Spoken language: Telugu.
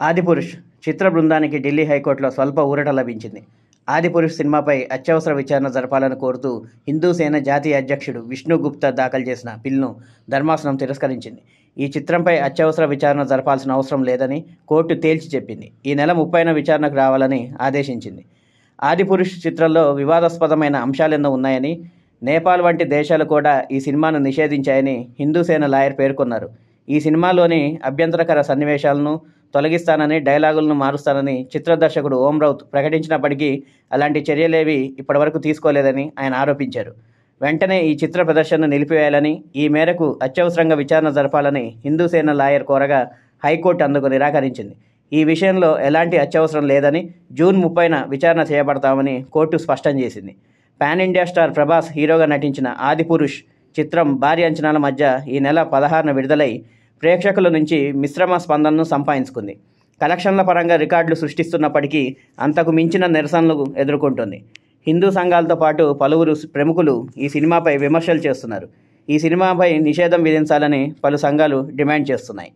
ఆదిపురుష్ చిత్ర బృందానికి ఢిల్లీ హైకోర్టులో స్వల్ప ఊరట లభించింది. ఆదిపురుష్ సినిమాపై అత్యవసర విచారణ జరపాలని కోరుతూ హిందూ సేన జాతీయ అధ్యక్షుడు విష్ణు గుప్తా దాఖలు చేసిన పిల్ను ధర్మాసనం తిరస్కరించింది. ఈ చిత్రంపై అత్యవసర విచారణ జరపాల్సిన అవసరం లేదని కోర్టు తేల్చి చెప్పింది. ఈ నెల ముప్పైన విచారణకు రావాలని ఆదేశించింది. ఆదిపురుష్ చిత్రంలో వివాదాస్పదమైన అంశాలెన్నో ఉన్నాయని నేపాల్ వంటి దేశాలు కూడా ఈ సినిమాను నిషేధించాయని హిందూ సేన లాయర్ పేర్కొన్నారు. ఈ సినిమాలోని అభ్యంతరకర సన్నివేశాలను తొలగిస్తానని డైలాగులను మారుస్తానని చిత్ర దర్శకుడు ఓం రౌత్ ప్రకటించినప్పటికీ అలాంటి చర్యలేవి ఇప్పటివరకు తీసుకోలేదని ఆయన ఆరోపించారు. వెంటనే ఈ చిత్ర ప్రదర్శనను నిలిపివేయాలని ఈ మేరకు అత్యవసరంగా విచారణ జరపాలని హిందూ సేన లాయర్ కోరగా హైకోర్టు అందుకు నిరాకరించింది. ఈ విషయంలో ఎలాంటి అత్యవసరం లేదని జూన్ ముప్పైన విచారణ చేయబడతామని కోర్టు స్పష్టం చేసింది. పాన్ ఇండియా స్టార్ ప్రభాస్ హీరోగా నటించిన ఆదిపురుష్ చిత్రం భారీ అంచనాల మధ్య ఈ నెల పదహారున విడుదలై ప్రేక్షకుల నుంచి మిశ్రమ స్పందనను సంపాదించుకుంది. కలెక్షన్ల పరంగా రికార్డులు సృష్టిస్తున్నప్పటికీ అంతకు మించిన నిరసనలు ఎదుర్కొంటుంది. హిందూ సంఘాలతో పాటు పలువురు ప్రముఖులు ఈ సినిమాపై విమర్శలు చేస్తున్నారు. ఈ సినిమాపై నిషేధం విధించాలని పలు సంఘాలు డిమాండ్ చేస్తున్నాయి.